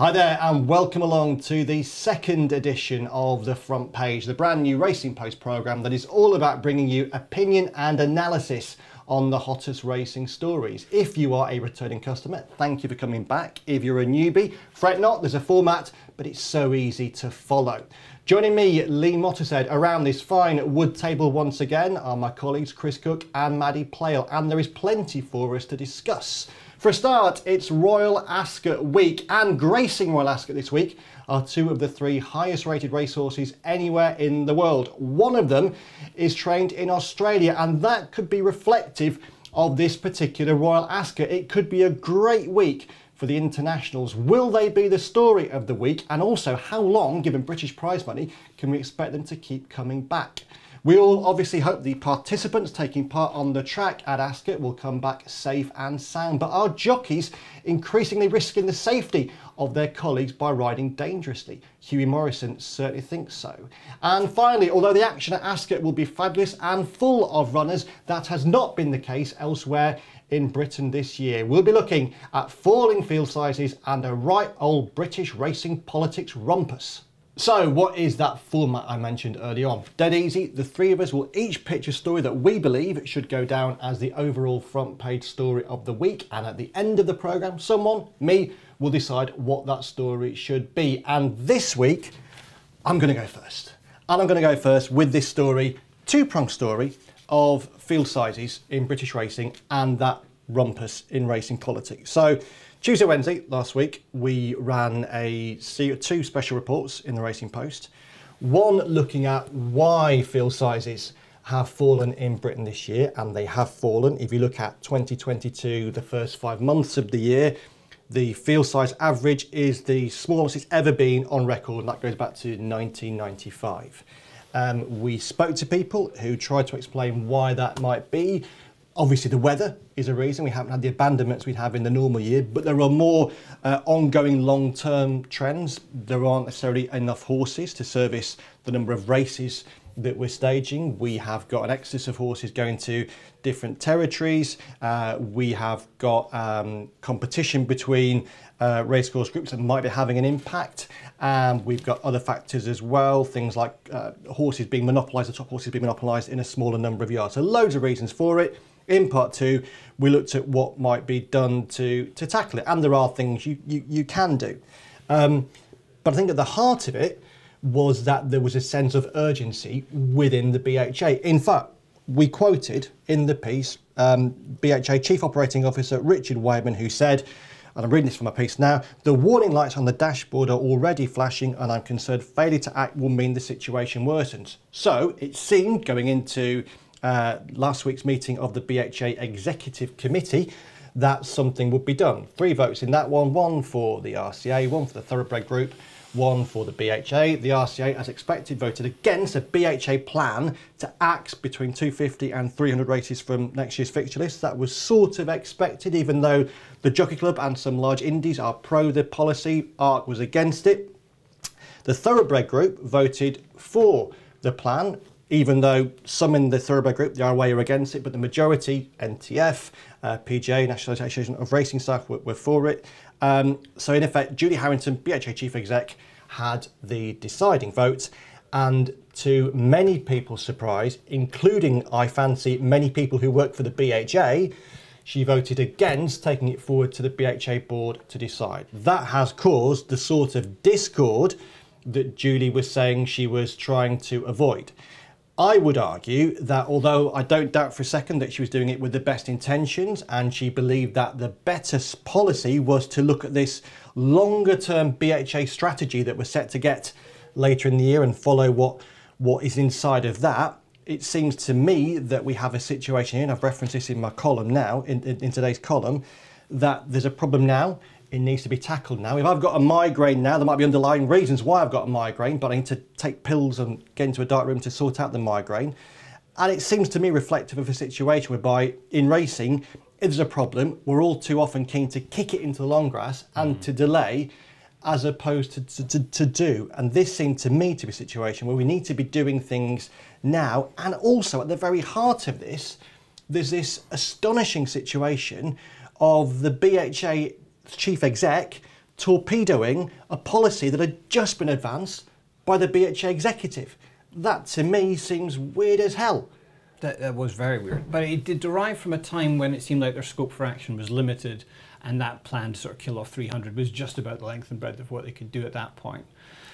Hi there, and welcome along to the second edition of The Front Page, the brand new Racing Post programme that is all about bringing you opinion and analysis on the hottest racing stories. If you are a returning customer, thank you for coming back. If you're a newbie, fret not, there's a format, but it's so easy to follow. Joining me, Lee Mottershead, around this fine wood table once again are my colleagues Chris Cook and Maddy Playle, and there is plenty for us to discuss. For a start, it's Royal Ascot week, and gracing Royal Ascot this week are two of the three highest rated racehorses anywhere in the world. One of them is trained in Australia, and that could be reflective of this particular Royal Ascot. It could be a great week for the internationals. Will they be the story of the week? And also, how long, given British prize money, can we expect them to keep coming back? We all obviously hope the participants taking part on the track at Ascot will come back safe and sound, but are jockeys increasingly risking the safety of their colleagues by riding dangerously? Hughie Morrison certainly thinks so. And finally, although the action at Ascot will be fabulous and full of runners, that has not been the case elsewhere in Britain this year. We'll be looking at falling field sizes and a right old British racing politics rumpus. So, what is that format I mentioned early on? Dead easy, the three of us will each pitch a story that we believe should go down as the overall front page story of the week, and at the end of the programme, someone, me, will decide what that story should be. And this week, I'm going to go first. And I'm going to go first with this story, two prong story of field sizes in British racing and that rumpus in racing politics. So, Tuesday, Wednesday last week, we ran a two special reports in the Racing Post. One looking at why field sizes have fallen in Britain this year, and they have fallen. If you look at 2022, the first five months of the year, the field size average is the smallest it's ever been on record, and that goes back to 1995. Um, we spoke to people who tried to explain why that might be. Obviously, the weather is a reason. We haven't had the abandonments we'd have in the normal year, but there are more uh, ongoing long term trends. There aren't necessarily enough horses to service the number of races that we're staging. We have got an exodus of horses going to different territories. Uh, we have got um, competition between uh, racecourse groups that might be having an impact. And we've got other factors as well, things like uh, horses being monopolised, the top horses being monopolised in a smaller number of yards. So loads of reasons for it. In part two, we looked at what might be done to, to tackle it, and there are things you, you, you can do. Um, but I think at the heart of it was that there was a sense of urgency within the BHA. In fact, we quoted in the piece um, BHA Chief Operating Officer Richard Wayman, who said, and I'm reading this from my piece now, the warning lights on the dashboard are already flashing and I'm concerned failure to act will mean the situation worsens. So it seemed going into uh, last week's meeting of the BHA Executive Committee that something would be done. Three votes in that one, one for the RCA, one for the Thoroughbred Group, one for the BHA. The RCA, as expected, voted against a BHA plan to axe between 250 and 300 races from next year's fixture list. That was sort of expected, even though the Jockey Club and some large indies are pro the policy. ARC was against it. The Thoroughbred Group voted for the plan even though some in the Thoroughbred group, the RWA are against it, but the majority, NTF, uh, PJA, National Association of Racing Staff, were, were for it. Um, so in effect, Julie Harrington, BHA Chief Exec, had the deciding vote. And to many people's surprise, including I fancy many people who work for the BHA, she voted against taking it forward to the BHA board to decide. That has caused the sort of discord that Julie was saying she was trying to avoid. I would argue that although I don't doubt for a second that she was doing it with the best intentions and she believed that the better policy was to look at this longer term BHA strategy that was set to get later in the year and follow what, what is inside of that, it seems to me that we have a situation here, and I've referenced this in my column now, in, in, in today's column, that there's a problem now it needs to be tackled now. If I've got a migraine now, there might be underlying reasons why I've got a migraine, but I need to take pills and get into a dark room to sort out the migraine. And it seems to me reflective of a situation whereby in racing, if there's a problem, we're all too often keen to kick it into the long grass and mm. to delay as opposed to, to, to, to, do. And this seemed to me to be a situation where we need to be doing things now. And also at the very heart of this, there's this astonishing situation of the BHA chief exec torpedoing a policy that had just been advanced by the BHA executive. That to me seems weird as hell. That, that was very weird. But it did derive from a time when it seemed like their scope for action was limited, and that plan to sort of kill off 300 was just about the length and breadth of what they could do at that point.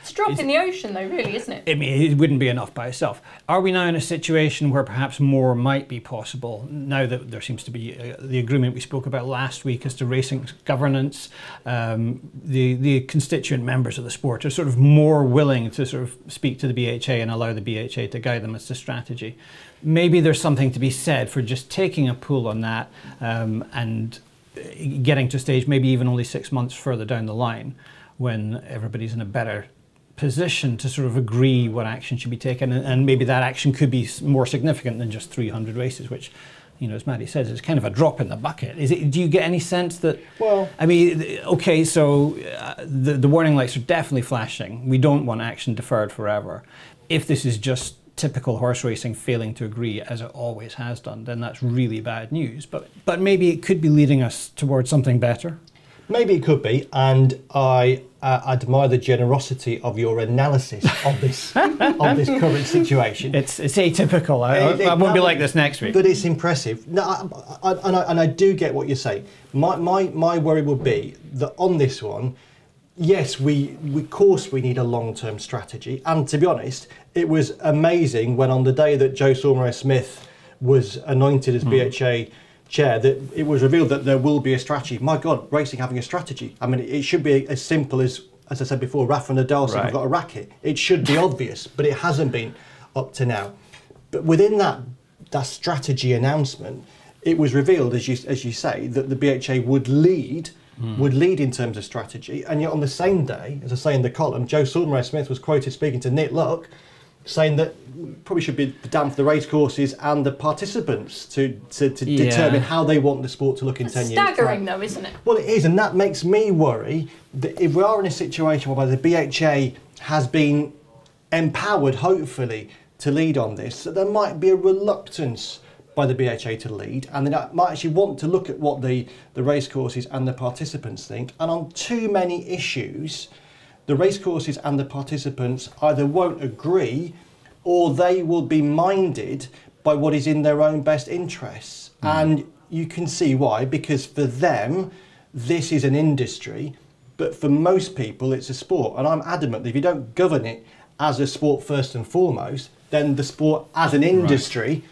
It's a drop in the ocean, though, really, isn't it? I mean, it wouldn't be enough by itself. Are we now in a situation where perhaps more might be possible now that there seems to be uh, the agreement we spoke about last week as to racing governance? Um, the the constituent members of the sport are sort of more willing to sort of speak to the BHA and allow the BHA to guide them as to strategy. Maybe there's something to be said for just taking a pull on that um, and uh, getting to a stage, maybe even only six months further down the line, when everybody's in a better position to sort of agree what action should be taken, and, and, maybe that action could be more significant than just 300 races, which, you know, as Maddy says, is kind of a drop in the bucket. Is it? Do you get any sense that? Well, I mean, okay, so uh, the the warning lights are definitely flashing. We don't want action deferred forever. If this is just typical horse racing failing to agree as it always has done, then that's really bad news. But but maybe it could be leading us towards something better. Maybe it could be, and I uh, admire the generosity of your analysis of this of this current situation. It's it's atypical. I, it, it, I won't be like this next week. But it's impressive. No, I, I, and, I, and I do get what you're saying. My, my my worry would be that on this one, yes, we, we of course we need a long term strategy. And to be honest, it was amazing when on the day that Joe Saumarez Smith was anointed as mm. BHA chair that it was revealed that there will be a strategy. My God, racing having a strategy. I mean, it should be as simple as, as I said before, Rafa Nadal saying, right. I've got a racket. It should be obvious, but it hasn't been up to now. But within that, that strategy announcement, it was revealed, as you, as you say, that the BHA would lead Mm. would lead in terms of strategy. And yet, on the same day, as I say in the column, Joe Saumarez Smith was quoted speaking to Nick Luck saying that probably should be down to the race courses and the participants to, to, to yeah. determine how they want the sport to look in 10 years. Staggering though, isn't it? Well, it is, and that makes me worry that if we are in a situation whereby the BHA has been empowered, hopefully, to lead on this, that there might be a reluctance by the BHA to lead, and they might actually want to look at what the, the race courses and the participants think. And on too many issues, the racecourses and the participants either won't agree or they will be minded by what is in their own best interests. Mm. And you can see why, because for them, this is an industry, but for most people, it's a sport. And I'm adamant that if you don't govern it as a sport first and foremost, then the sport as an industry. Right.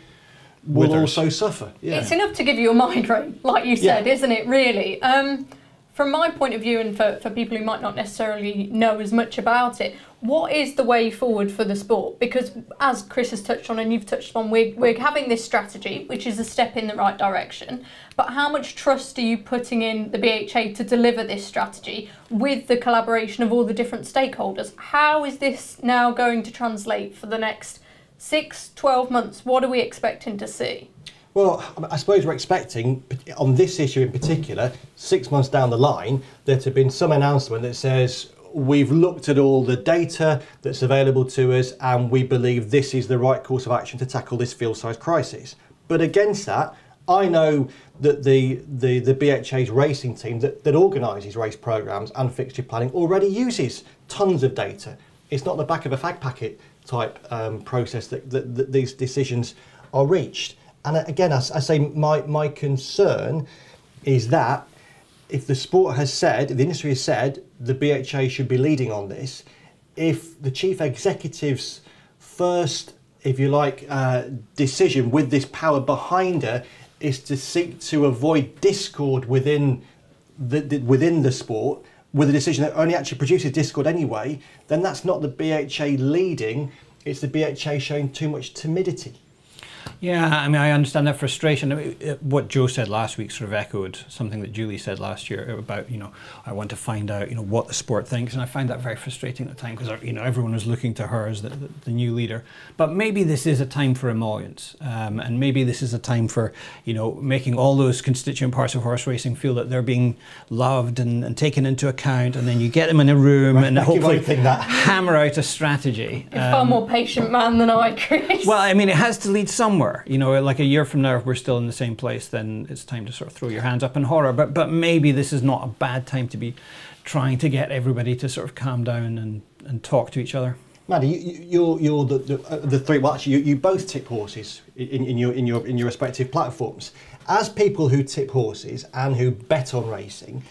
Will Withers. also suffer. Yeah. It's enough to give you a migraine, like you said, yeah. isn't it? Really. Um, from my point of view, and for, for people who might not necessarily know as much about it, what is the way forward for the sport? Because as Chris has touched on and you've touched on, we're, we're having this strategy, which is a step in the right direction. But how much trust are you putting in the BHA to deliver this strategy with the collaboration of all the different stakeholders? How is this now going to translate for the next six, 12 months? What are we expecting to see? Well, I suppose we're expecting, on this issue in particular, six months down the line, there to have been some announcement that says we've looked at all the data that's available to us and we believe this is the right course of action to tackle this field size crisis. But against that, I know that the, the, the BHA's racing team that, that organises race programmes and fixture planning already uses tons of data. It's not the back of a fag packet type um, process that, that, that these decisions are reached. And again, I, I say my, my concern is that if the sport has said, the industry has said, the BHA should be leading on this, if the chief executive's first, if you like, uh, decision with this power behind her is to seek to avoid discord within the, the, within the sport, with a decision that only actually produces discord anyway, then that's not the BHA leading, it's the BHA showing too much timidity. Yeah, I mean, I understand that frustration. I mean, what Joe said last week sort of echoed something that Julie said last year about, you know, I want to find out, you know, what the sport thinks, and I find that very frustrating at the time because, you know, everyone was looking to her as the, the, the new leader. But maybe this is a time for emollients, um, and maybe this is a time for, you know, making all those constituent parts of horse racing feel that they're being loved and, and taken into account, and then you get them in a room right, and hopefully hammer out a strategy. You're um, far more patient man than I, Chris. Well, I mean, it has to lead somewhere somewhere. You know, like a year from now, if we're still in the same place, then it's time to sort of throw your hands up in horror. But but maybe this is not a bad time to be trying to get everybody to sort of calm down and, and talk to each other. Maddy, you, you're you're the the, uh, the three. Well, actually, you, you both tip horses in, in your in your in your respective platforms. As people who tip horses and who bet on racing,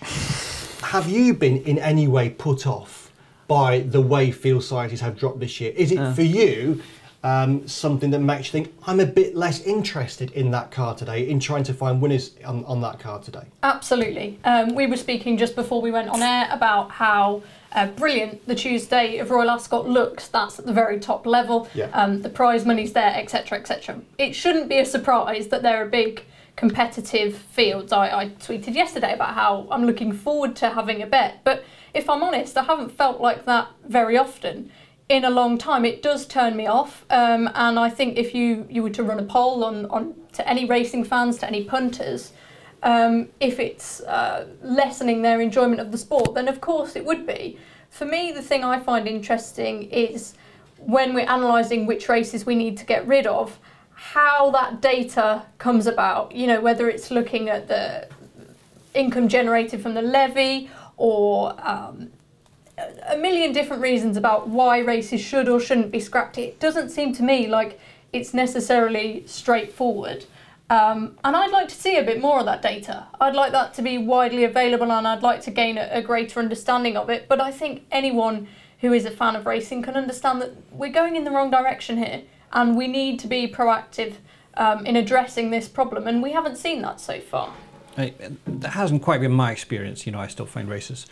have you been in any way put off by the way field sizes have dropped this year? Is it Uh. for you um, something that makes you think I'm a bit less interested in that car today, in trying to find winners on, on that car today? Absolutely. Um, we were speaking just before we went on air about how uh, brilliant the Tuesday of Royal Ascot looks. That's at the very top level. Yeah. Um, the prize money's there, etc., etc. It shouldn't be a surprise that there are big competitive fields. I, I tweeted yesterday about how I'm looking forward to having a bet, but if I'm honest, I haven't felt like that very often in a long time. It does turn me off, um, and I think if you you were to run a poll on on to any racing fans, to any punters, um, if it's uh, lessening their enjoyment of the sport, then of course it would be. For me, the thing I find interesting is when we're analysing which races we need to get rid of, how that data comes about. You know, whether it's looking at the income generated from the levy or um, a million different reasons about why races should or shouldn't be scrapped. It doesn't seem to me like it's necessarily straightforward. Um, and I'd like to see a bit more of that data. I'd like that to be widely available and I'd like to gain a, a greater understanding of it. But I think anyone who is a fan of racing can understand that we're going in the wrong direction here and we need to be proactive um, in addressing this problem. And we haven't seen that so far. I, that hasn't quite been my experience. You know, I still find races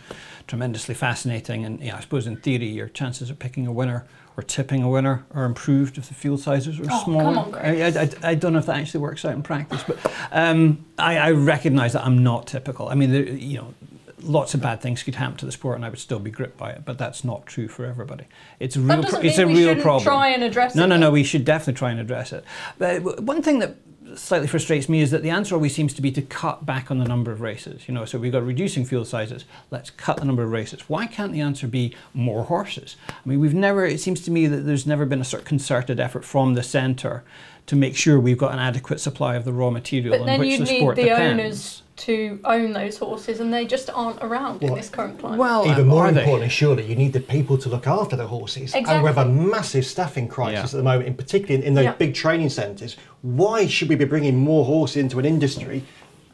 tremendously fascinating, and yeah, I suppose in theory your chances of picking a winner or tipping a winner are improved if the field sizes are Oh, smaller. come on, Chris. I, I, I don't know if that actually works out in practice, but um, I, I recognise that I'm not typical. I mean, there, you know, lots of bad things could happen to the sport, and I would still be gripped by it. But that's not true for everybody. It's a real. That doesn't pro- it's mean a we real shouldn't problem. try and address no, it. no, no. though. We should definitely try and address it. But one thing that slightly frustrates me is that the answer always seems to be to cut back on the number of races. You know, so we've got reducing field sizes. Let's cut the number of races. Why can't the answer be more horses? I mean, we've never. It seems to me that there's never been a sort of concerted effort from the centre to make sure we've got an adequate supply of the raw material But on then which you the need sport the depends. owners to own those horses, and they just aren't around in this current climate. Well, Even more are they? importantly, surely you need the people to look after the horses. And we have a massive staffing crisis Yeah. at the moment, in particular in, in those Yeah. big training centres. Why should we be bringing more horses into an industry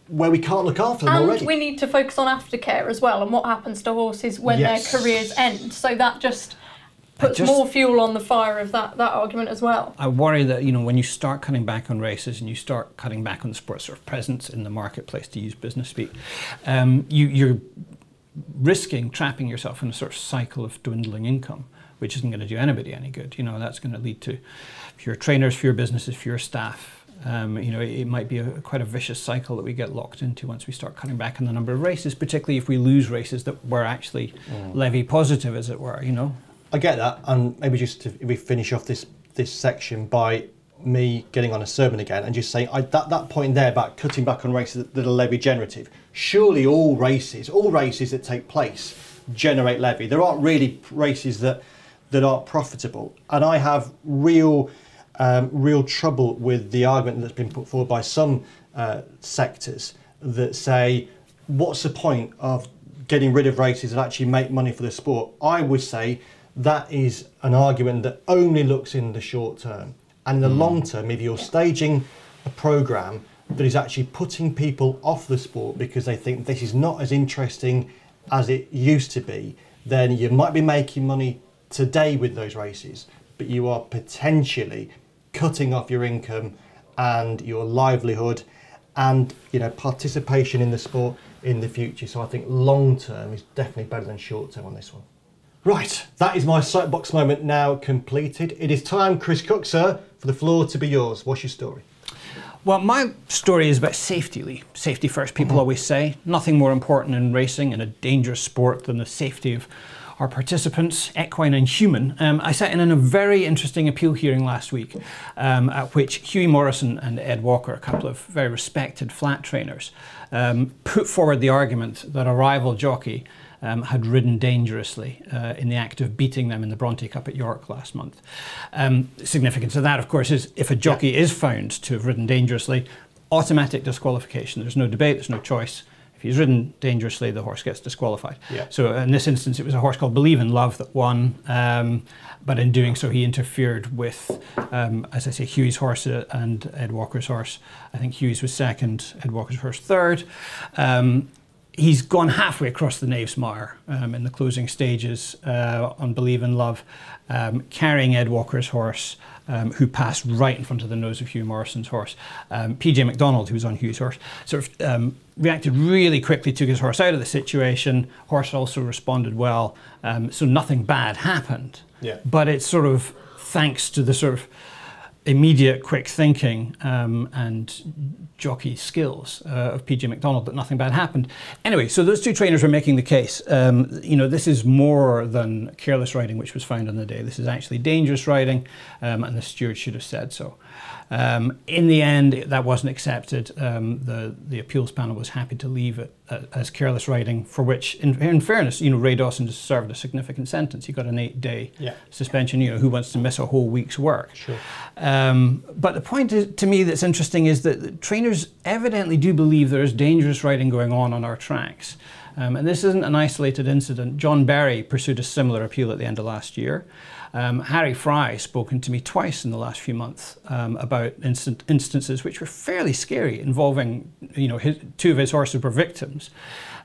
where we can't look after them and already? we need to focus on aftercare as well, and what happens to horses when Yes. their careers end. So that just puts just- more fuel on the fire of that, that argument as well. I worry that you know when you start cutting back on races and you start cutting back on the sport sort of presence in the marketplace, to use business speak, um, you, you're risking trapping yourself in a sort of cycle of dwindling income, which isn't going to do anybody any good. You know that's going to lead to fewer trainers, fewer businesses, fewer staff. Um, you know, it, it might be a, quite a vicious cycle that we get locked into once we start cutting back on the number of races, particularly if we lose races that were actually levy positive, as it were. You know. I get that, and maybe just to, we finish off this this section by me getting on a sermon again and just saying I, that that point there about cutting back on races that, that are levy generative. Surely all races, all races that take place, generate levy. There aren't really races that that aren't profitable, and I have real um, real trouble with the argument that's been put forward by some uh, sectors that say, what's the point of getting rid of races that actually make money for the sport? I would say that is an argument that only looks in the short term. And in the hmm. long term, if you're staging a program that is actually putting people off the sport because they think this is not as interesting as it used to be, then you might be making money today with those races, but you are potentially cutting off your income and your livelihood and you know participation in the sport in the future. So I think long term is definitely better than short term on this one. Right, that is my soapbox moment now completed. It is time, Chris Cook, sir, for the floor to be yours. What's your story? Well, my story is about safety, Lee. Safety first, people always say. Nothing more important in racing in a dangerous sport than the safety of our participants, equine and human. Um, I sat in on a very interesting appeal hearing last week um, at which Hughie Morrison and Ed Walker, a couple of very respected flat trainers, um, put forward the argument that a rival jockey um, had ridden dangerously uh, in the act of beating them in the Bronte Cup at York last month. Um, significance of that, of course, is if a jockey yeah. is found to have ridden dangerously, automatic disqualification. There's no debate, there's no choice. If he's ridden dangerously, the horse gets disqualified. Yeah. So in this instance, it was a horse called Believe in Love that won, um, but in doing so, he interfered with, um, as I say, Hughie's horse and Ed Walker's horse. I think Hughie's was second, Ed Walker's horse third. Um, he's gone halfway across the Knavesmire um, in the closing stages uh, on Believe in Love, um, carrying Ed Walker's horse um, who passed right in front of the nose of Hugh Morrison's horse. Um, PJ McDonald, who was on Hugh's horse, sort of um, reacted really quickly, took his horse out of the situation. Horse also responded well, um, so nothing bad happened. Yeah. But it's sort of thanks to the sort of immediate quick thinking um, and jockey skills uh, of PJ McDonald that nothing bad happened. Anyway, so those two trainers were making the case. Um, you know, this is more than careless riding, which was found on the day. This is actually dangerous riding, um, and the steward should have said so. Um, in the end, that wasn't accepted. Um, the the appeals panel was happy to leave it uh, as careless riding, for which, in, in, fairness, you know, Ray Dawson served a significant sentence. He got an eight-day yeah. suspension. You know, who wants to miss a whole week's work? Sure. Um, but the point is, to me that's interesting is that trainers evidently do believe there is dangerous riding going on on our tracks. Um, and this isn't an isolated incident. John Berry pursued a similar appeal at the end of last year. Um, Harry Fry spoken to me twice in the last few months um, about instant instances which were fairly scary, involving you know his, two of his horses were victims,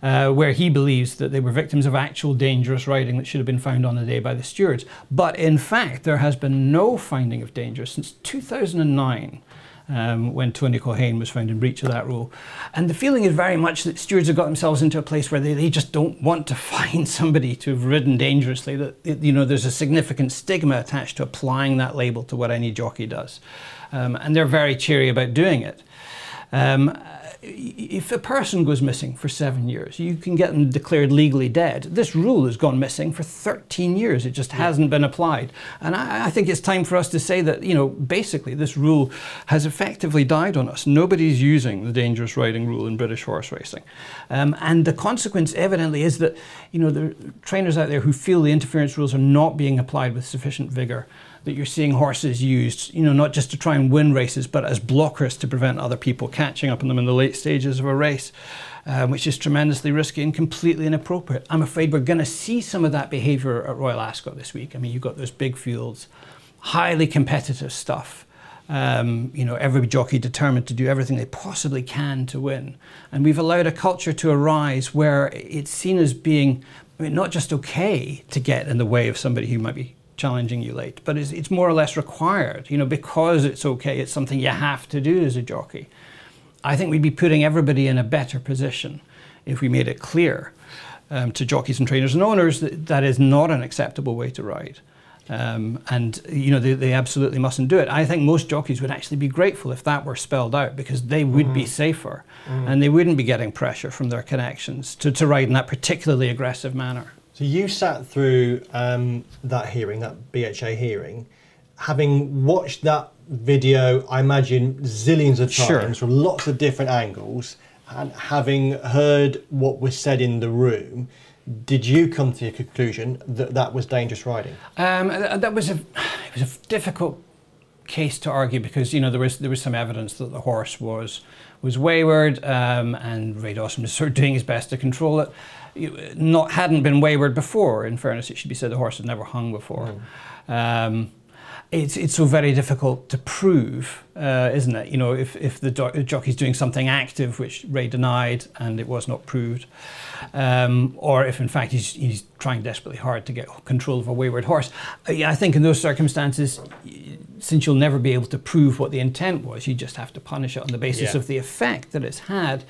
uh, where he believes that they were victims of actual dangerous riding that should have been found on the day by the stewards. But in fact, there has been no finding of danger since 2009 um, when Tony Culhane was found in breach of that rule. And the feeling is very much that stewards have got themselves into a place where they, they just don't want to find somebody to have ridden dangerously. That you know, there's a significant stigma attached to applying that label to what any jockey does, um, and they're very cheery about doing it. Um, if a person goes missing for seven years, you can get them declared legally dead. This rule has gone missing for 13 years. It just hasn't been applied. And I, I, think it's time for us to say that, you know, basically this rule has effectively died on us. Nobody's using the dangerous riding rule in British horse racing. Um, and the consequence evidently is that, you know, there are trainers out there who feel the interference rules are not being applied with sufficient vigour that you're seeing horses used, you know, not just to try and win races, but as blockers to prevent other people catching up on them in the late stages of a race, um, which is tremendously risky and completely inappropriate. I'm afraid we're going to see some of that behaviour at Royal Ascot this week. I mean, you've got those big fields, highly competitive stuff. Um, you know, every jockey determined to do everything they possibly can to win. And we've allowed a culture to arise where it's seen as being I mean, not just okay to get in the way of somebody who might be challenging you late, but it's, it's more or less required, you know, because it's okay, it's something you have to do as a jockey. I think we'd be putting everybody in a better position if we made it clear um, to jockeys and trainers and owners that that is not an acceptable way to ride. Um, and you know they, they absolutely mustn't do it. I think most jockeys would actually be grateful if that were spelled out because they would mm. be safer mm. and they wouldn't be getting pressure from their connections to, to ride in that particularly aggressive manner. So you sat through um, that hearing, that BHA hearing, having watched that video, I imagine zillions of times sure. from lots of different angles, and having heard what was said in the room. Did you come to a conclusion that that was dangerous riding? Um, that was a it was a difficult case to argue because you know there was there was some evidence that the horse was was wayward um, and Ray Dawson was sort of doing his best to control it not hadn't been wayward before. In fairness, it should be said the horse had never hung before. Mm. Um, it's it's so very difficult to prove, uh, isn't it? You know, if if the, do- jockey's doing something active which Ray denied and it was not proved, um, or if in fact he's he's trying desperately hard to get control of a wayward horse. I think in those circumstances, since you'll never be able to prove what the intent was, you just have to punish it on the basis yeah. of the effect that it's had.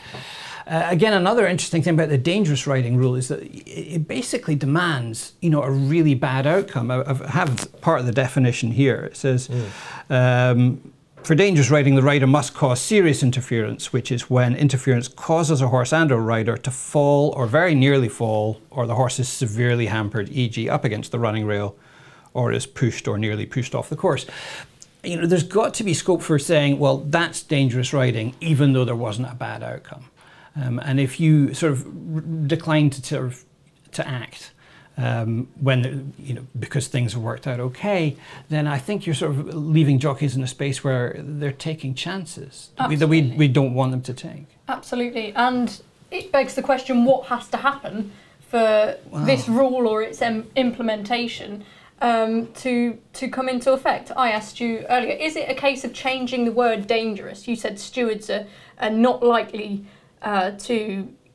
Uh, again, another interesting thing about the dangerous riding rule is that it basically demands, you know, a really bad outcome. I, I have part of the definition here. It says, mm. um, for dangerous riding, the rider must cause serious interference, which is when interference causes a horse and a rider to fall or very nearly fall, or the horse is severely hampered, e.g., up against the running rail, or is pushed or nearly pushed off the course you know, there's got to be scope for saying, well, that's dangerous riding, even though there wasn't a bad outcome. Um, and if you sort of decline to sort of to act um, when you know because things have worked out okay, then I think you're sort of leaving jockeys in a space where they're taking chances that we, that we, we don't want them to take. Absolutely, and it begs the question: what has to happen for Wow. this rule or its em- implementation um, to to come into effect? I asked you earlier: is it a case of changing the word "dangerous"? You said stewards are, are not likely uh, to.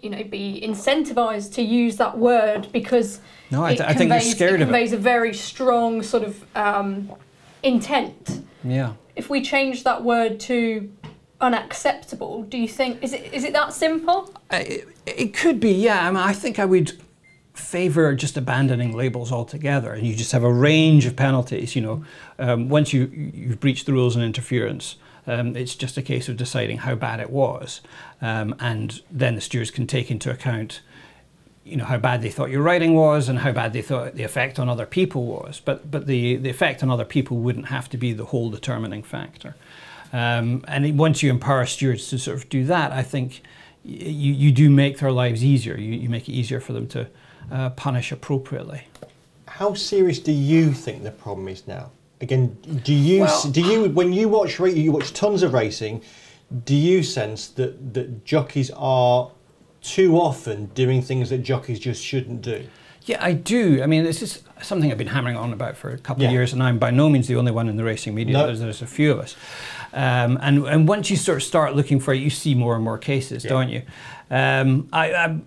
You know, be incentivized to use that word because No, I, it th- I think you're conveys- scared it of it. conveys a very strong sort of um, intent. Yeah. If we change that word to unacceptable, do you think is it is it that simple? Uh, It, it could be, yeah. I mean, I think I would favour just abandoning labels altogether, and you just have a range of penalties. You know, um, once you you've breached the rules and interference, um, it's just a case of deciding how bad it was, um, and then the stewards can take into account. You know how bad they thought your writing was, and how bad they thought the effect on other people was. But but the the effect on other people wouldn't have to be the whole determining factor. Um, and once you empower stewards to sort of do that, I think you, you do make their lives easier. You, you make it easier for them to uh, punish appropriately. How serious do you think the problem is now? Again, do you Well- do you when you watch you watch tons of racing? Do you sense that that jockeys are too often doing things that jockeys just shouldn't do? Yeah, I do. I mean, this is something I've been hammering on about for a couple Yeah. of years, and I'm by no means the only one in the racing media. No. There's, there's a few of us. Um, and, and once you sort of start looking for it, you see more and more cases, Yeah. don't you? Um, I, I,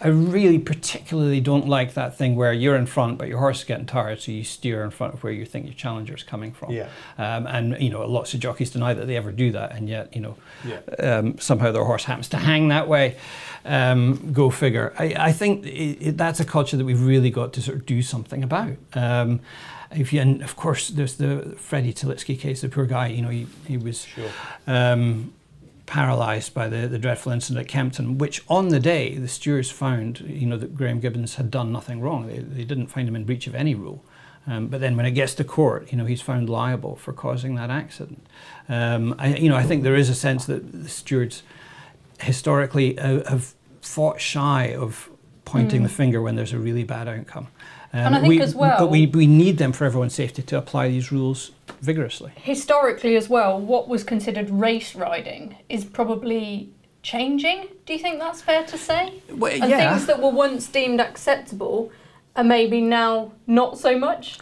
I really particularly don't like that thing where you're in front, but your horse is getting tired, so you steer in front of where you think your challenger is coming from. Yeah. Um, and you know, lots of jockeys deny that they ever do that, and yet you know, Yeah. um, somehow their horse happens to hang that way. Um, go figure. I, I think it, it, that's a culture that we've really got to sort of do something about. Um, if you, and of course, there's the Freddy Tylicki case. The poor guy, you know, he, he was Sure. Paralysed by the, the dreadful incident at Kempton, which on the day the stewards found, you know, that Graham Gibbons had done nothing wrong. They, they didn't find him in breach of any rule. Um, but then when it gets to court, you know, he's found liable for causing that accident. Um, I, you know, I think there is a sense that the stewards historically uh, have fought shy of pointing the finger when there's a really bad outcome. Um, And I think we, as well- But we, we need them for everyone's safety to apply these rules vigorously. Historically, as well, what was considered race riding is probably changing. Do you think that's fair to say? Well, And yeah. things that were once deemed acceptable are maybe now not so much.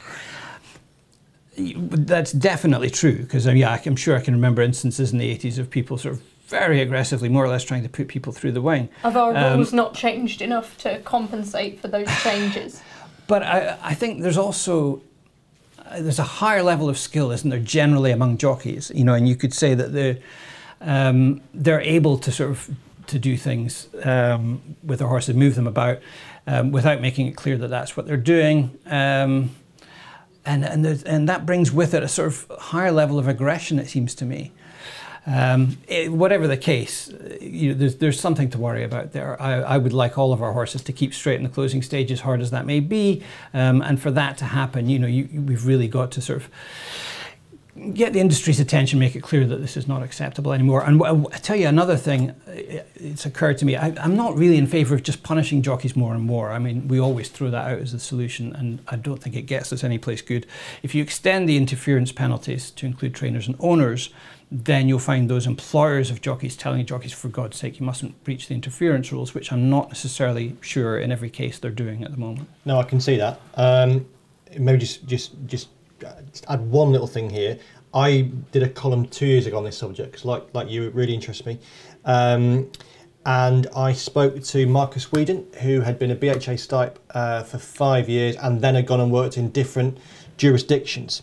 That's definitely true because uh, yeah, I'm sure I can remember instances in the 80s of people sort of very aggressively, more or less, trying to put people through the wing. Have our Um, rules not changed enough to compensate for those changes? But I, I think there's also uh, there's a higher level of skill, isn't there, generally among jockeys? You know, and you could say that they're um, they're able to sort of to do things um, with their horses, move them about, um, without making it clear that that's what they're doing. Um, and and and that brings with it a sort of higher level of aggression. It seems to me. Um, it- whatever the case, you know, there's, there's something to worry about there. I, I would like all of our horses to keep straight in the closing stage, as hard as that may be, um, and for that to happen, you know, you, you- we've really got to sort of get the industry's attention, make it clear that this is not acceptable anymore. And I tell you another thing, uh, it's occurred to me. I, I'm not really in favour of just punishing jockeys more and more. I mean, we always throw that out as the solution, and I don't think it gets us any place good. If you extend the interference penalties to include trainers and owners, then you'll find those employers of jockeys telling jockeys, for God's sake, you mustn't breach the interference rules, which I'm not necessarily sure in every case they're doing at the moment. No, I can see that. Um, maybe just just just add one little thing here. I did a column two years ago on this subject because, like like you, it really interests me. Um, and I spoke to Marcus Whedon, who had been a BHA stipe uh, for five years and then had gone and worked in different jurisdictions.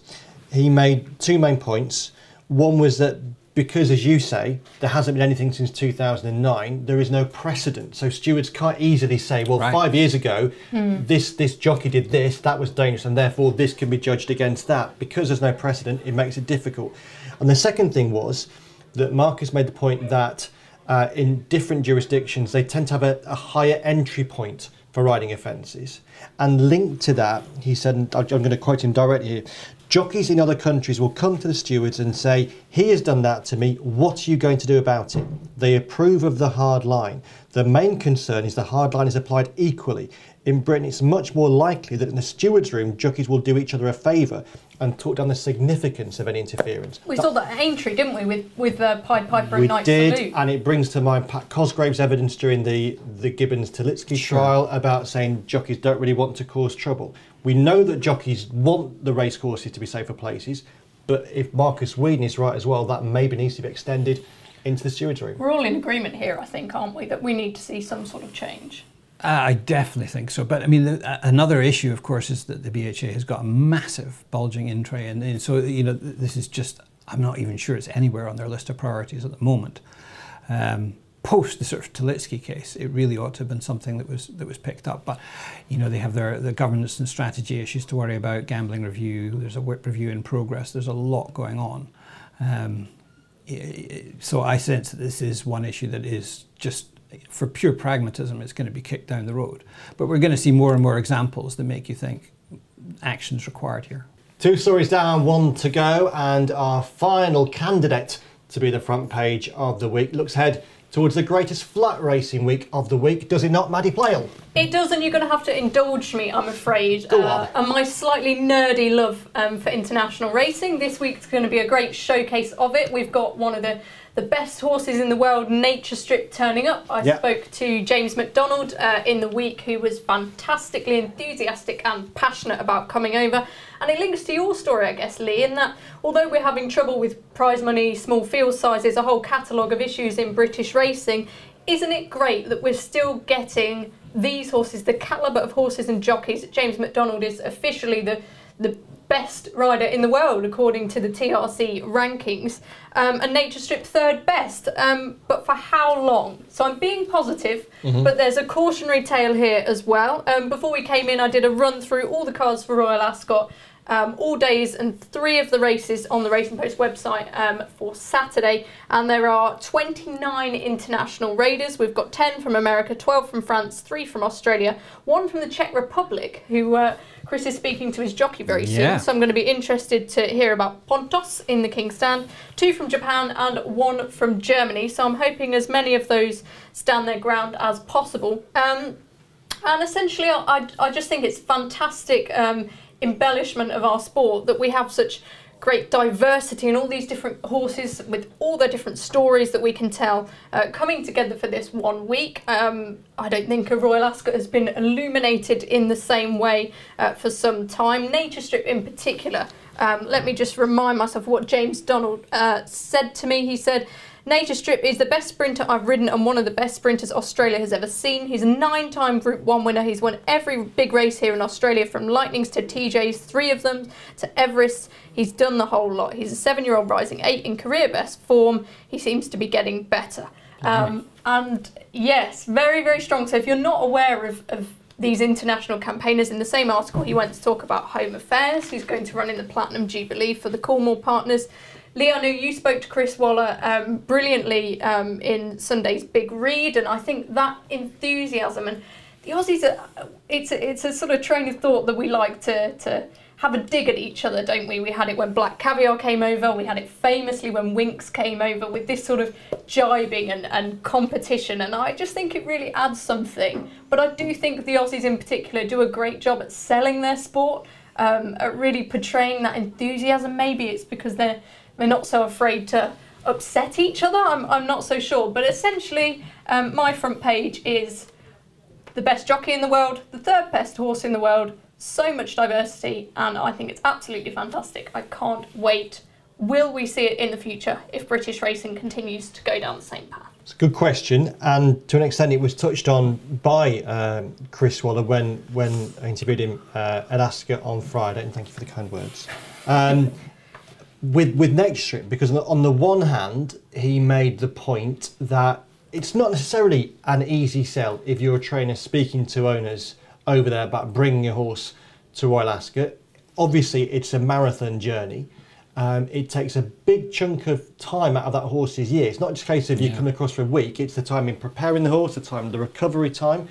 He made two main points. One was that because, as you say, there hasn't been anything since 2009, there is no precedent. So stewards can't easily say, well, Right. five years ago, this this jockey did this, that was dangerous, and therefore this can be judged against that. Because there's no precedent, it makes it difficult. And the second thing was that Marcus made the point that uh, in different jurisdictions, they tend to have a, a higher entry point for riding offences. And linked to that, he said, and I'm going to quote him directly here Jockeys in other countries will come to the stewards and say, He has done that to me, what are you going to do about it? They approve of the hard line. The main concern is the hard line is applied equally. In Britain, it's much more likely that in the stewards' room, jockeys will do each other a favour and talk down the significance of any interference. We That- saw that at Aintree, didn't we, with with uh, Pied Piper we and Knight did, Salute. and it brings to mind Pat Cosgrave's evidence during the the Gibbons Tylicki Sure. trial about saying jockeys don't really want to cause trouble. We know that jockeys want the race courses to be safer places, but if Marcus Whedon is right as well, that maybe needs to be extended into the stewards room. We're all in agreement here, I think, aren't we, that we need to see some sort of change. Uh, I definitely think so. But I mean, the, uh, another issue, of course, is that the BHA has got a massive bulging in tray. And, and so, you know, this is just, I'm not even sure it's anywhere on their list of priorities at the moment. Um, post the sort of Tylicki case, it really ought to have been something that was that was picked up. But you know, they have their the governance and strategy issues to worry about. Gambling review. There's a whip review in progress. There's a lot going on. Um, so I sense that this is one issue that is just for pure pragmatism, it's going to be kicked down the road. But we're going to see more and more examples that make you think action's required here. Two stories down, one to go, and our final candidate to be the front page of the week looks ahead towards the greatest flat racing week of the week, does it not, Maddy Playle? It does, and you're going to have to indulge me, I'm afraid. Go on. and my slightly nerdy love um, for international racing. This week's going to be a great showcase of it. We've got one of the, the best horses in the world, Nature Strip, turning up. I Yeah. spoke to James McDonald uh, in the week, who was fantastically enthusiastic and passionate about coming over. And it links to your story, I guess, Lee, in that although we're having trouble with prize money, small field sizes, a whole catalogue of issues in British racing, isn't it great that we're still getting these horses, the calibre of horses and jockeys? James McDonald is officially the the best rider in the world according to the TRC rankings, um, and Nature Strip third best. Um, but for how long? So I'm being positive, but there's a cautionary tale here as well. Um, before we came in, I did a run through all the cards for Royal Ascot. Um, all days and three of the races on the Racing Post website um, for Saturday, and there are 29 international raiders. We've got 10 from America, 12 from France, 3 from Australia, 1 from the Czech Republic, who uh, Chris is speaking to his jockey very soon. Yeah. So I'm going to be interested to hear about Pontos in the King's Stand, 2 from Japan, and 1 from Germany. So I'm hoping as many of those stand their ground as possible. Um, and essentially, I, I just think it's fantastic um, embellishment of our sport that we have such great diversity and all these different horses with all their different stories that we can tell uh, coming together for this one week. Um, I don't think a Royal Ascot has been illuminated in the same way uh, for some time. Nature Strip in particular. Um, let me just remind myself what James Donald uh, said to me. He said, Nature Strip is the best sprinter I've ridden and one of the best sprinters Australia has ever seen. He's a nine time Group 1 winner. He's won every big race here in Australia from Lightnings to TJs, three of them to Everest. He's done the whole lot. He's a seven year old rising eight in career best form. He seems to be getting better. Um, and yes, very, very strong. So if you're not aware of, of these international campaigners, in the same article, he went to talk about Home Affairs, who's going to run in the Platinum Jubilee for the Coolmore partners. I you spoke to Chris Waller um, brilliantly um, in Sunday's Big Read, and I think that enthusiasm and the Aussies, are, it's a, it's a sort of train of thought that we like to, to have a dig at each other, don't we? We had it when Black Caviar came over, we had it famously when Winks came over with this sort of jibing and, and competition, and I just think it really adds something. But I do think the Aussies in particular do a great job at selling their sport, um, at really portraying that enthusiasm. Maybe it's because they're they're not so afraid to upset each other. I'm, I'm not so sure. But essentially, um, my front page is the best jockey in the world, the third best horse in the world, so much diversity, and I think it's absolutely fantastic. I can't wait. Will we see it in the future if British racing continues to go down the same path? It's a good question, and to an extent, it was touched on by um, Chris Waller when when I interviewed him uh, at Ascot on Friday. And thank you for the kind words. Um, with with Nature Strip, because on the, on the one hand, he made the point that it's not necessarily an easy sell if you're a trainer speaking to owners over there about bringing your horse to Royal Ascot. Obviously, it's a marathon journey. Um, it takes a big chunk of time out of that horse's year. It's not just a case of you Yeah. come across for a week, it's the time in preparing the horse, the time, the recovery time.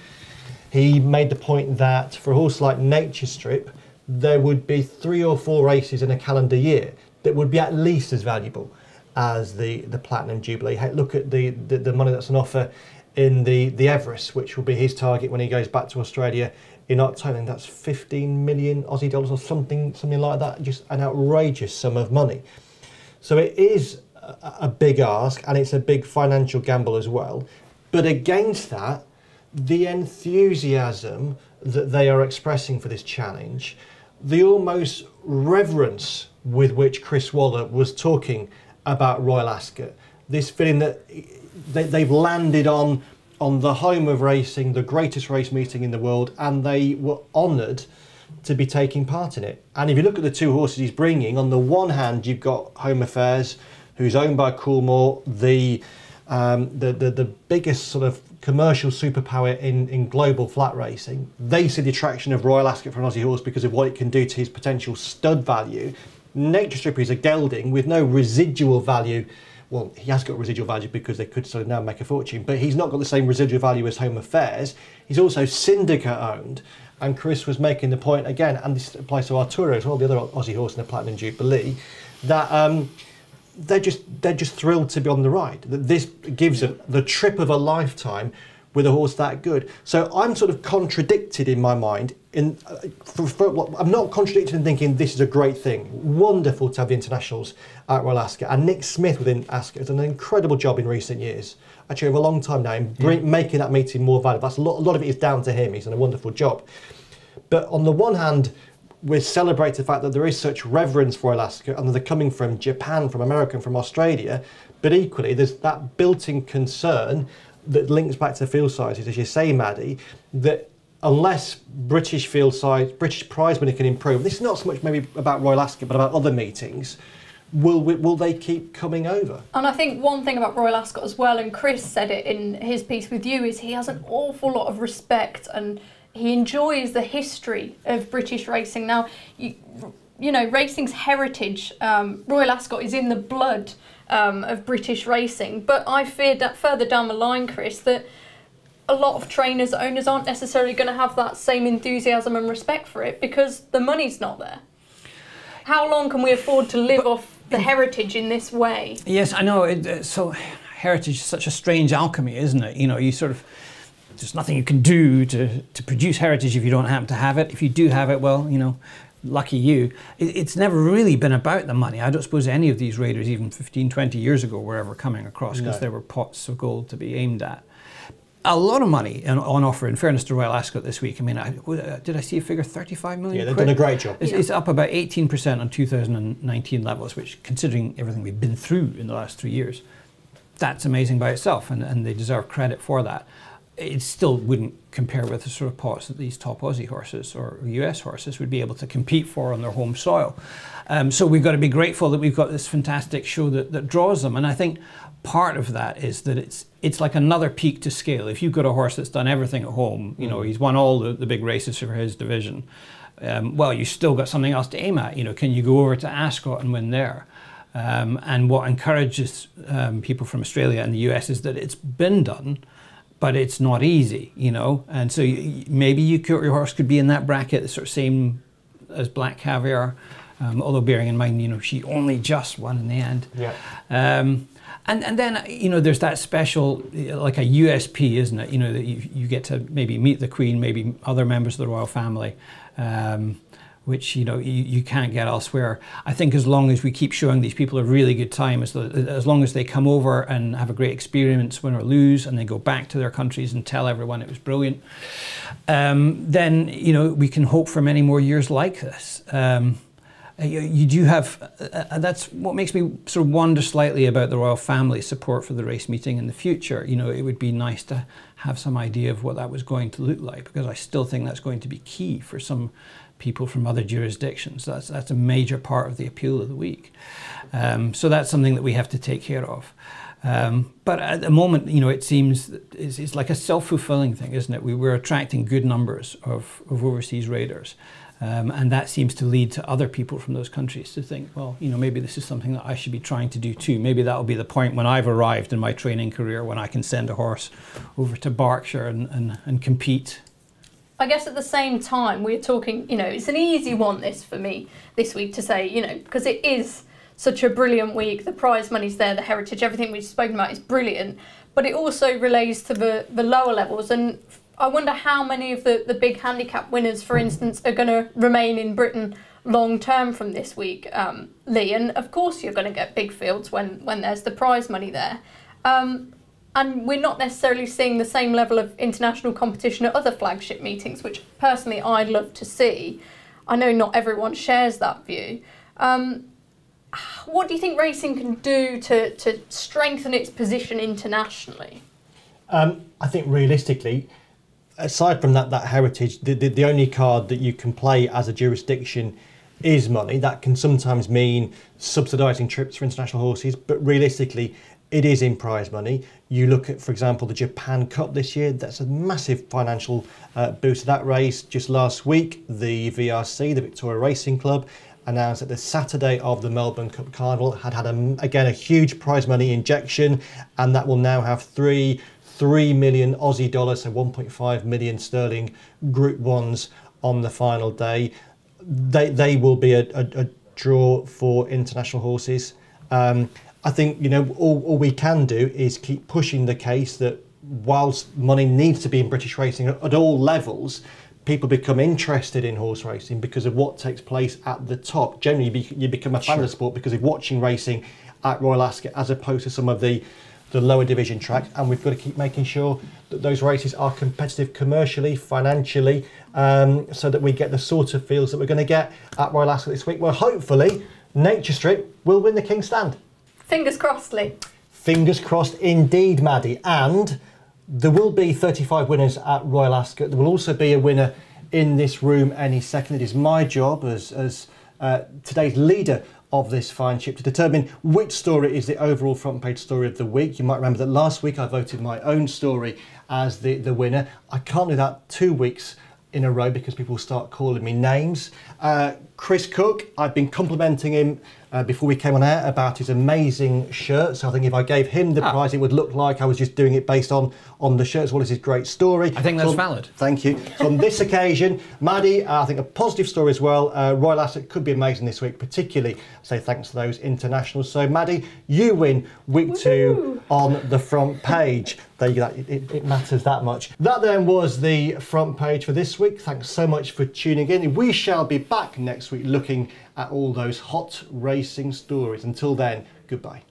He made the point that for a horse like Nature Strip, there would be three or four races in a calendar year that would be at least as valuable as the, the Platinum Jubilee. Hey, look at the, the, the money that's on offer in the, the Everest, which will be his target when he goes back to Australia in October. And that's 15 million Aussie dollars or something, something like that. Just an outrageous sum of money. So it is a, a big ask and it's a big financial gamble as well. But against that, the enthusiasm that they are expressing for this challenge, the almost reverence with which Chris Waller was talking about Royal Ascot, this feeling that they, they've landed on on the home of racing, the greatest race meeting in the world, and they were honoured to be taking part in it. And if you look at the two horses he's bringing, on the one hand, you've got Home Affairs, who's owned by Coolmore, the um, the, the the biggest sort of commercial superpower in, in global flat racing. They see the attraction of Royal Ascot for an Aussie horse because of what it can do to his potential stud value. Nature Strip is a gelding with no residual value. Well, he has got residual value because they could sort of now make a fortune, but he's not got the same residual value as Home Affairs. He's also syndicate owned. And Chris was making the point again, and this applies to Artorius as well, the other Aussie horse in the Platinum Jubilee, that um, they're just they're just thrilled to be on the ride. That this gives them the trip of a lifetime with a horse that good. So I'm sort of contradicted in my mind. In uh, for, for, I'm not contradicted in thinking this is a great thing. Wonderful to have the internationals at Royal Ascot, and Nick Smith within Ascot has done an incredible job in recent years. Actually, over a long time now, in bring, yeah. making that meeting more valuable. That's a lot. A lot of it is down to him. He's done a wonderful job. But on the one hand, we celebrate the fact that there is such reverence for Alaska and that they're coming from Japan, from America, and from Australia. But equally, there's that built-in concern that links back to the field sizes, as you say, Maddy, that unless British field size, British prize money can improve, this is not so much maybe about Royal Ascot, but about other meetings. Will will they keep coming over? And I think one thing about Royal Ascot as well, and Chris said it in his piece with you, is he has an awful lot of respect and he enjoys the history of British racing. Now, you, you know, racing's heritage, um, Royal Ascot is in the blood um, of British racing. But I fear that further down the line, Chris, that a lot of trainers, owners aren't necessarily going to have that same enthusiasm and respect for it because the money's not there. How long can we afford to live but, off the heritage in this way? Yes, I know. It, uh, so, heritage is such a strange alchemy, isn't it? You know, you sort of there's nothing you can do to, to produce heritage if you don't happen to have it. If you do have it, well, you know, lucky you. It, it's never really been about the money. I don't suppose any of these raiders, even 15, 20 years ago, were ever coming across because no. there were pots of gold to be aimed at. A lot of money on, on offer, in fairness to Royal Ascot this week. I mean, I, uh, did I see a figure 35 million? Yeah, they've quid? done a great job. It's, yeah. it's up about 18% on 2019 levels, which, considering everything we've been through in the last three years, that's amazing by itself, and, and they deserve credit for that it still wouldn't compare with the sort of pots that these top Aussie horses or US horses would be able to compete for on their home soil. Um, so we've got to be grateful that we've got this fantastic show that, that draws them. And I think part of that is that it's it's like another peak to scale. If you've got a horse that's done everything at home, you know, mm. he's won all the, the big races for his division. Um, well, you've still got something else to aim at. You know, can you go over to Ascot and win there? Um, and what encourages um, people from Australia and the US is that it's been done but it's not easy, you know. And so you, maybe you, your horse could be in that bracket, the sort of same as Black Caviar, um, although bearing in mind, you know, she only just won in the end. Yeah. Um, and, and then, you know, there's that special, like a USP, isn't it? You know, that you, you get to maybe meet the Queen, maybe other members of the royal family. Um, which you know you, you can't get elsewhere. I think as long as we keep showing these people a really good time, as, as long as they come over and have a great experience, win or lose, and they go back to their countries and tell everyone it was brilliant, um, then you know we can hope for many more years like this. Um, you, you, do have, uh, uh, that's what makes me sort of wonder slightly about the royal family support for the race meeting in the future. You know, it would be nice to have some idea of what that was going to look like because I still think that's going to be key for some people from other jurisdictions. That's, that's a major part of the appeal of the week. Um, so that's something that we have to take care of. Um, but at the moment, you know, it seems it's, it's like a self-fulfilling thing, isn't it? We were attracting good numbers of, of overseas raiders. Um, and that seems to lead to other people from those countries to think, well, you know, maybe this is something that I should be trying to do too. Maybe that'll be the point when I've arrived in my training career when I can send a horse over to Berkshire and, and, and compete I guess at the same time, we're talking, you know, it's an easy one this for me this week to say, you know, because it is such a brilliant week. The prize money's there, the heritage, everything we've spoken about is brilliant. But it also relates to the, the lower levels. And I wonder how many of the, the big handicap winners, for instance, are going to remain in Britain long term from this week, um, Lee. And of course, you're going to get big fields when, when there's the prize money there. Um, and we're not necessarily seeing the same level of international competition at other flagship meetings, which personally I'd love to see. I know not everyone shares that view. Um, what do you think racing can do to, to strengthen its position internationally? Um, I think realistically, aside from that, that heritage, the, the, the only card that you can play as a jurisdiction is money. That can sometimes mean subsidising trips for international horses, but realistically, it is in prize money. You look at, for example, the Japan Cup this year, that's a massive financial uh, boost to that race. Just last week, the VRC, the Victoria Racing Club, announced that the Saturday of the Melbourne Cup Carnival had had, a, again, a huge prize money injection, and that will now have three 3 million Aussie dollars, so 1.5 million sterling Group 1s on the final day. They, they will be a, a, a draw for international horses. Um, I think you know all, all we can do is keep pushing the case that whilst money needs to be in British racing at, all levels, people become interested in horse racing because of what takes place at the top. Generally, you become a fan sure. of the sport because of watching racing at Royal Ascot as opposed to some of the the lower division track, and we've got to keep making sure that those races are competitive commercially, financially, um, so that we get the sort of fields that we're going to get at Royal Ascot this week. Well, hopefully, Nature Strip will win the King's Stand. Fingers crossed, Lee. Fingers crossed indeed, Maddy. And there will be 35 winners at Royal Ascot. There will also be a winner in this room any second. It is my job as, as uh, today's leader of this fine ship to determine which story is the overall front page story of the week. You might remember that last week I voted my own story as the, the winner. I can't do that two weeks in a row because people start calling me names. Uh, Chris Cook, I've been complimenting him uh, before we came on air about his amazing shirt. So I think if I gave him the ah. prize, it would look like I was just doing it based on, on the shirt as well as his great story. I think that's so, valid. Thank you. So on this occasion, Maddy, uh, I think a positive story as well. Uh, Royal Ascot could be amazing this week, particularly say thanks to those internationals. So Maddy, you win week Woo! two on the front page. There you go. It, it, it matters that much. That then was the front page for this week. Thanks so much for tuning in. We shall be back next week looking at all those hot racing stories. Until then, goodbye.